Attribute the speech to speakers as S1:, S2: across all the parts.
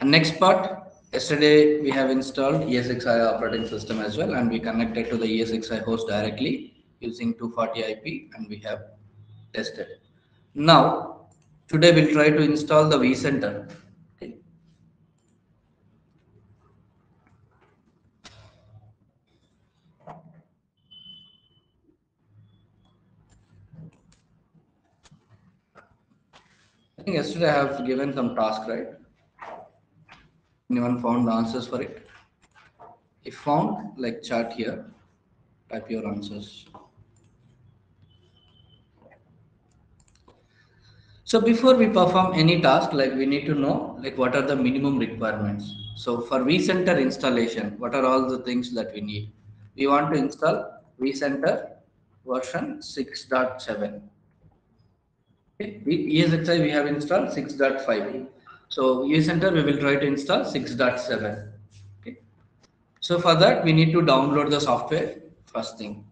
S1: And next part, yesterday we have installed ESXi operating system as well, and we connected to the ESXi host directly using 240 IP, and we have tested. Now, today we'll try to install the vCenter. I think yesterday I have given some task, right? Anyone found the answers for it? If found, like chat here, type your answers. So before we perform any task, like we need to know like what are the minimum requirements. So for vCenter installation, what are all the things that we need? We want to install vCenter version 6.7. Okay. ESXi we have installed 6.5. So vCenter we will try to install 6.7. Okay. So for that we need to download the software first thing.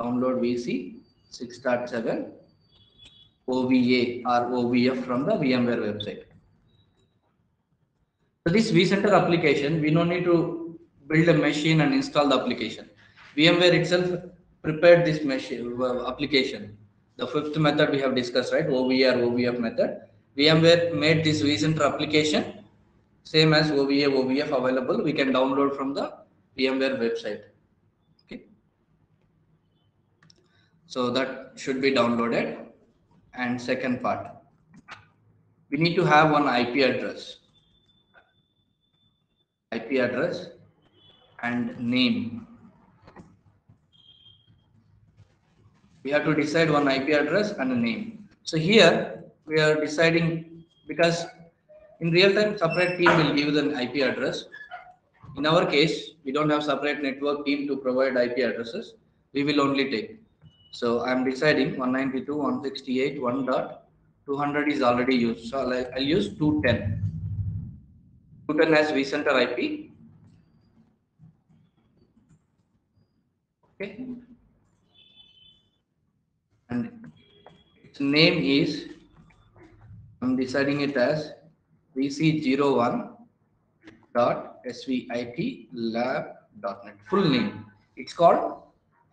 S1: Download VC 6.7 OVA or OVF from the VMware website. So this vCenter application, we don't need to build a machine and install the application. VMware itself prepared this machine application. The fifth method we have discussed, right? OVA or OVF method. VMware made this recent application same as OVA, OVF available. We can download from the VMware website. Okay. So that should be downloaded and second part we need to have one ip address ip address and name we have to decide one ip address and a name so here we are deciding because in real time separate team will give an ip address in our case we don't have separate network team to provide ip addresses we will only take so I'm deciding 192, 168, 1 dot 200 is already used. So I'll, I'll use 210. 210 as vCenter IP. Okay. And its name is, I'm deciding it as VC01 dot svit lab dot net. Full name. It's called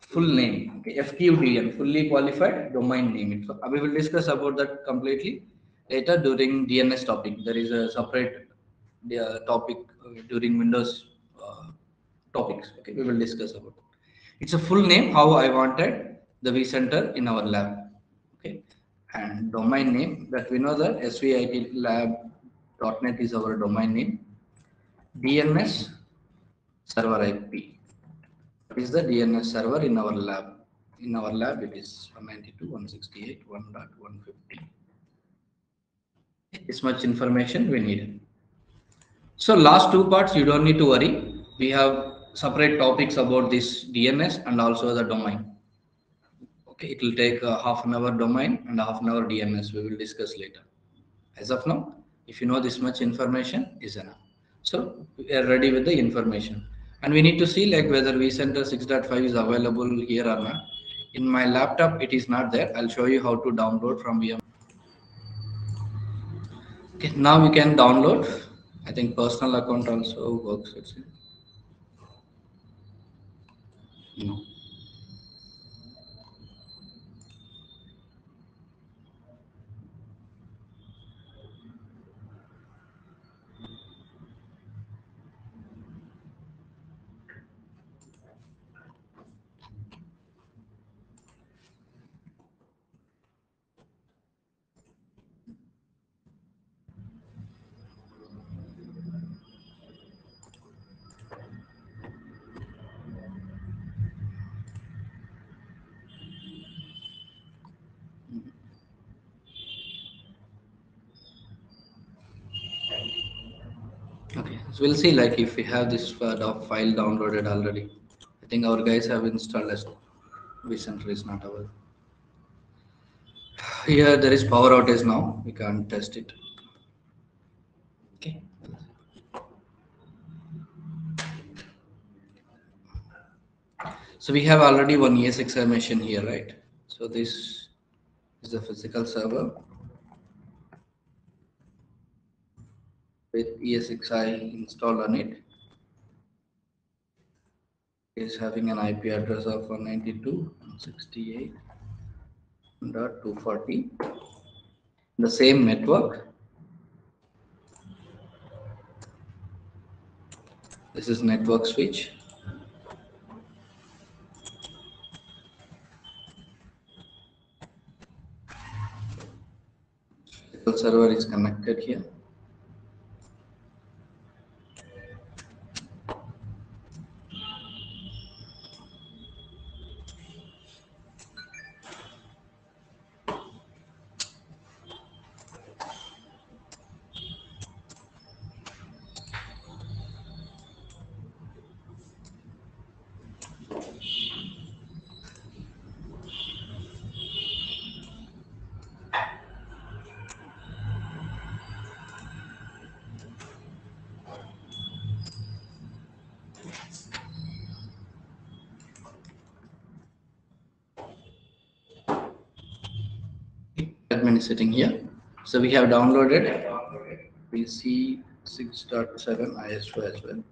S1: full name. Okay fqdn fully qualified domain name. So we will discuss about that completely later during dns topic. There is a separate uh, topic during windows uh, topics. Okay we will discuss about it. It's a full name how i wanted the vcenter in our lab. Okay and domain name that we know that svit lab.net is our domain name dns server ip is the DNS server in our lab. In our lab, it is 192, 168, 1.150. This much information we need. So last two parts, you don't need to worry. We have separate topics about this DNS and also the domain. Okay, it will take a half an hour domain and half an hour DNS. We will discuss later. As of now, if you know this much information is enough. So we are ready with the information and we need to see like whether vCenter 6.5 is available here or not. In my laptop, it is not there. I'll show you how to download from VM. Okay, now we can download. I think personal account also works. No. Okay, so we'll see like if we have this uh, file downloaded already. I think our guys have installed as vCenter is not available. Here there is power outage now. We can't test it. Okay. So we have already one ESXi machine here, right? So this is the physical server. With ESXi installed on it is having an IP address of 192.168.240 the same network. This is network switch. The server is connected here admin is sitting here. So we have downloaded VC 6.7 ISO as well.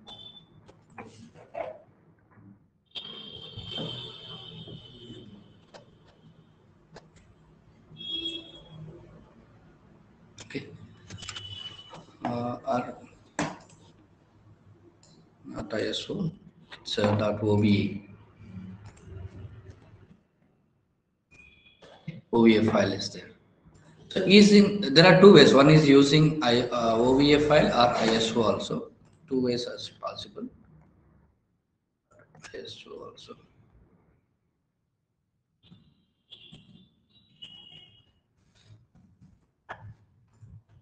S1: Okay. Uh, our not ISO, it's dot OVE. OVA file is there. So using there are two ways. One is using I, uh, OVA file or ISO also. Two ways as possible. ISO also.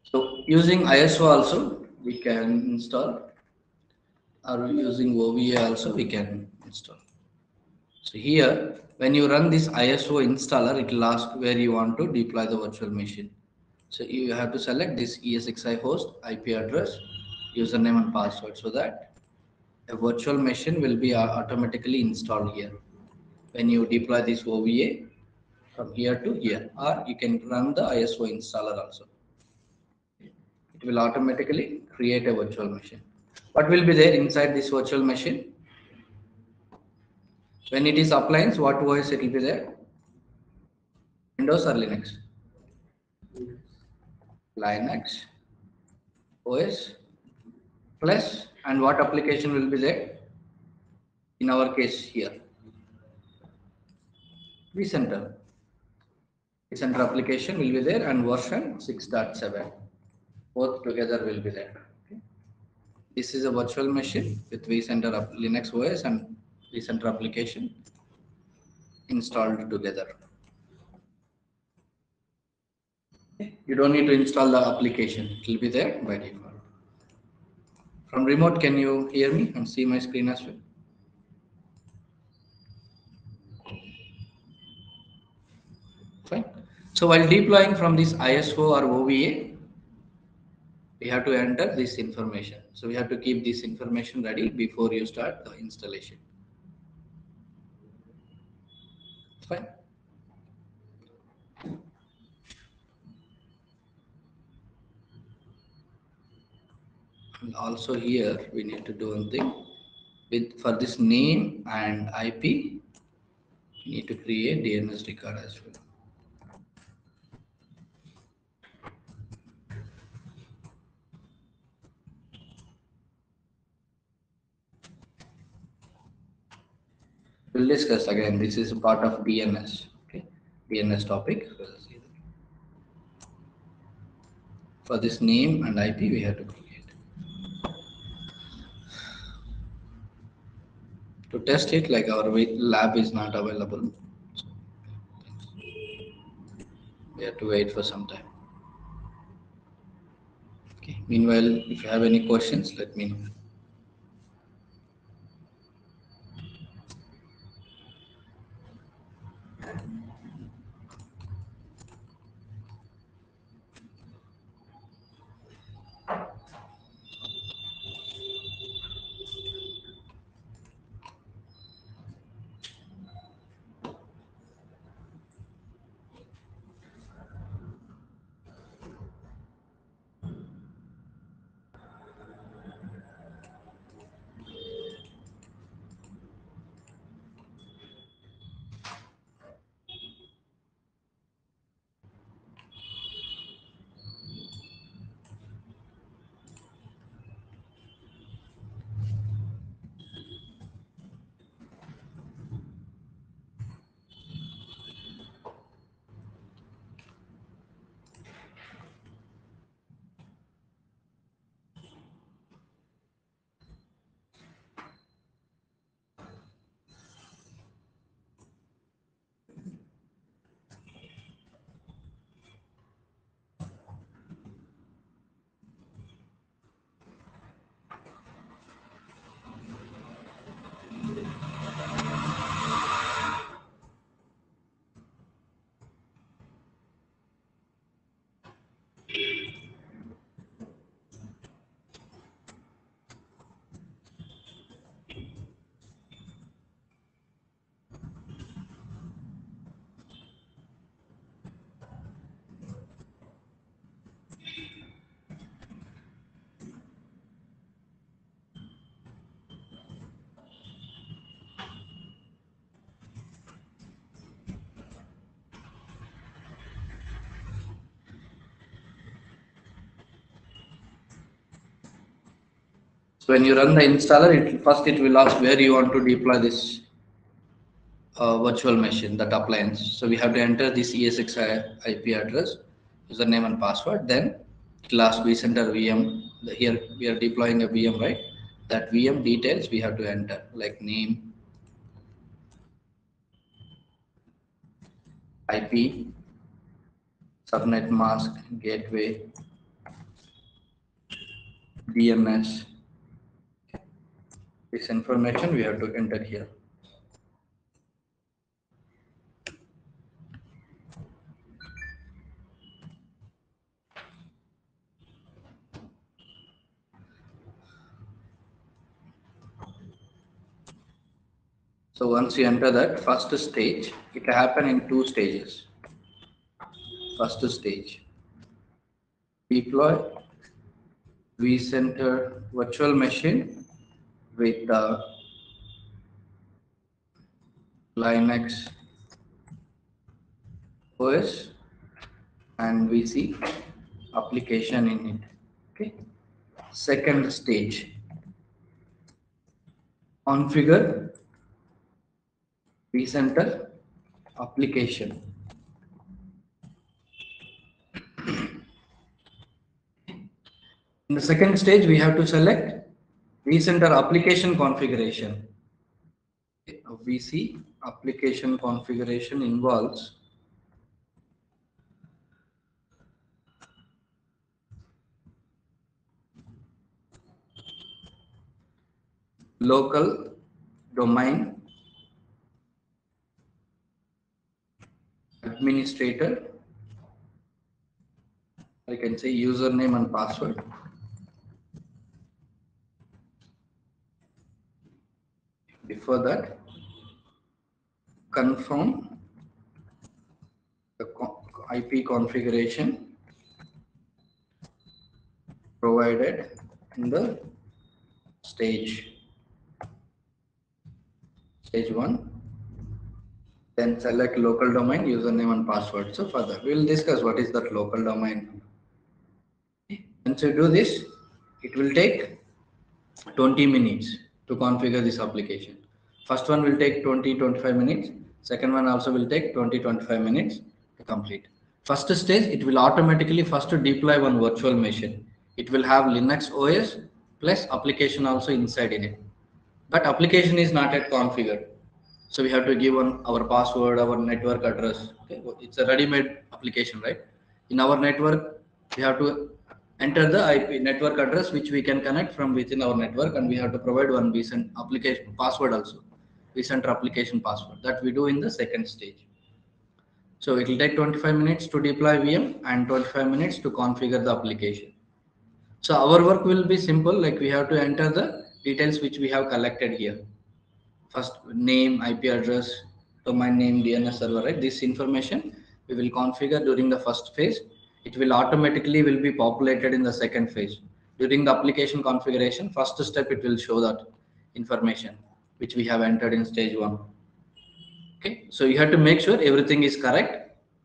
S1: So using ISO also we can install or using OVA also we can install. So here, when you run this ISO installer, it will ask where you want to deploy the virtual machine. So you have to select this ESXi host, IP address, username and password so that a virtual machine will be uh, automatically installed here. When you deploy this OVA from here to here, or you can run the ISO installer also. It will automatically create a virtual machine. What will be there inside this virtual machine? When it is appliance, what OS it will be there? Windows or Linux? Linux OS plus and what application will be there? In our case here. vCenter. vCenter application will be there and version 6.7. Both together will be there. This is a virtual machine with vCenter Linux OS and vCenter application installed together. You don't need to install the application. It will be there by default. From remote, can you hear me and see my screen as well? Fine. So while deploying from this ISO or OVA, we have to enter this information. So we have to keep this information ready before you start the installation. And also here we need to do one thing with for this name and IP, we need to create DNS record as well. We'll discuss again. This is part of DNS. Okay, DNS topic. For this name and IP, we have to create. To test it, like our lab is not available, we have to wait for some time. Okay. Meanwhile, if you have any questions, let me know. So when you run the installer, it first it will ask where you want to deploy this uh, virtual machine, that appliance. So we have to enter this ESX IP address, username and password. Then it will ask vCenter VM. Here we are deploying a VM, right? That VM details we have to enter, like name, IP, subnet mask, gateway, DNS. This information we have to enter here. So once you enter that first stage, it happen in two stages. First stage, deploy vCenter virtual machine with the Linux OS and VC application in it. Okay. Second stage, configure vCenter application. In the second stage, we have to select vCenter application configuration. VC application configuration involves local domain administrator I can say username and password before that confirm the IP configuration provided in the stage stage 1 then select local domain username and password. So further we will discuss what is that local domain. Once you do this it will take 20 minutes to configure this application first one will take 20 25 minutes. Second one also will take 20 25 minutes to complete. First stage it will automatically first deploy one virtual machine. It will have linux os plus application also inside in it. But application is not yet configured. So we have to give one our password our network address. Okay it's a ready made application right? In our network we have to enter the ip network address which we can connect from within our network and we have to provide one vcent application password also vcenter application password that we do in the second stage. So it will take 25 minutes to deploy vm and 25 minutes to configure the application. So our work will be simple like we have to enter the details which we have collected here. First name ip address domain name dns server right? This information we will configure during the first phase. It will automatically will be populated in the second phase. During the application configuration first step it will show that information which we have entered in stage 1 okay so you have to make sure everything is correct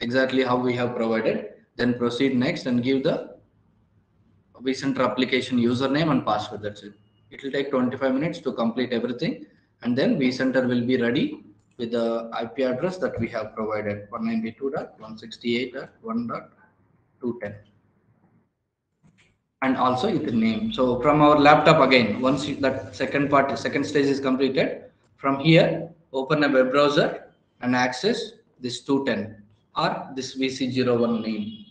S1: exactly how we have provided then proceed next and give the vcenter application username and password that's it. It will take 25 minutes to complete everything and then vcenter will be ready with the ip address that we have provided 192.168.1.210 and also with the name. So from our laptop again once you, that second part second stage is completed from here open a web browser and access this 210 or this vc01 name.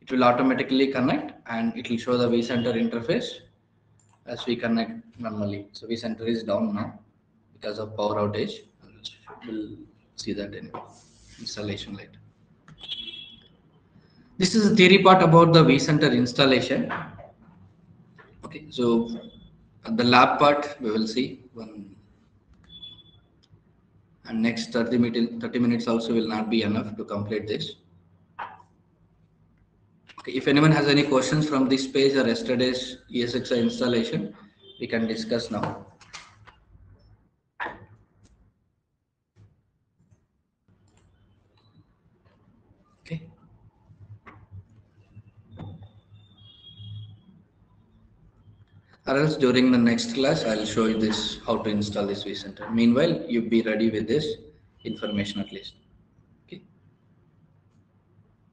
S1: It will automatically connect and it will show the vcenter interface as we connect normally. So vcenter is down now because of power outage. We'll see that in installation later this is the theory part about the vcenter installation. Okay so the lab part we will see one. And next 30 minutes 30 minutes also will not be enough to complete this. Okay if anyone has any questions from this page or yesterday's esxi installation we can discuss now or else during the next class, I'll show you this, how to install this vCenter. Meanwhile, you be ready with this information at least. Okay.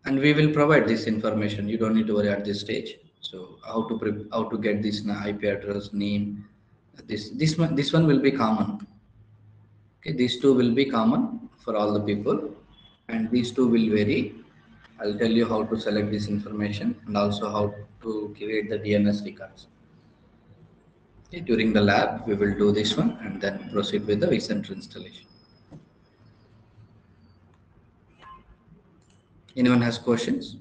S1: And we will provide this information. You don't need to worry at this stage. So how to pre- how to get this IP address, name, this this one this one will be common. Okay, these two will be common for all the people, and these two will vary. I'll tell you how to select this information and also how to create the DNS records. Okay, during the lab, we will do this one and then proceed with the vCenter installation. Anyone has questions?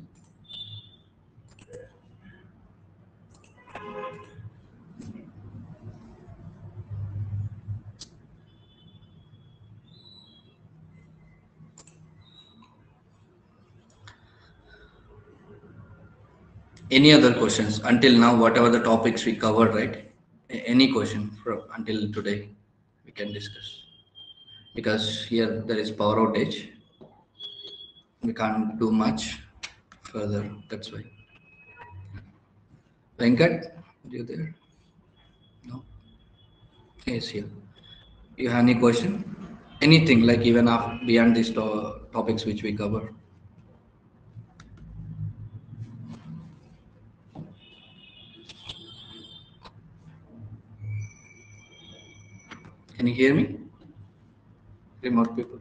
S1: Any other questions until now, whatever the topics we covered, right? Any question from until today, we can discuss. Because here there is power outage. We can't do much further, that's why. Venkat, are you there? No? Yes, here. You have any question? Anything like even af beyond these to- topics which we cover? Can you hear me? Remote people.